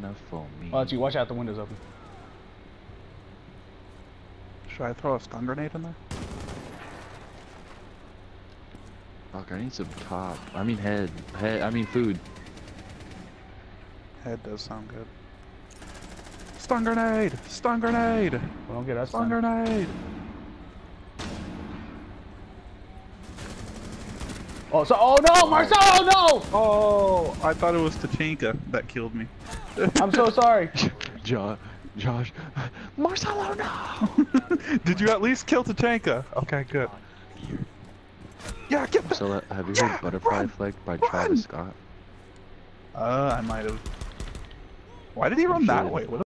enough for me. Oh, watch you. Watch out. The window's open. Should I throw a stun grenade in there? Fuck, I need some top. I mean head. Head. I mean food. Head does sound good. Stun grenade! Stun grenade! Well, don't get us. Stun done. grenade! Oh, so. Oh no, Marcelo, no! Oh, I thought it was Tachanka that killed me. I'm so sorry. Josh. Josh. Marcelo, no! Did you at least kill Tachanka? Okay, good. Yeah, get back! So, have you Yeah, heard Butterfly run, Effect by run. Travis Scott? Uh, I might have. Why did he run that way? What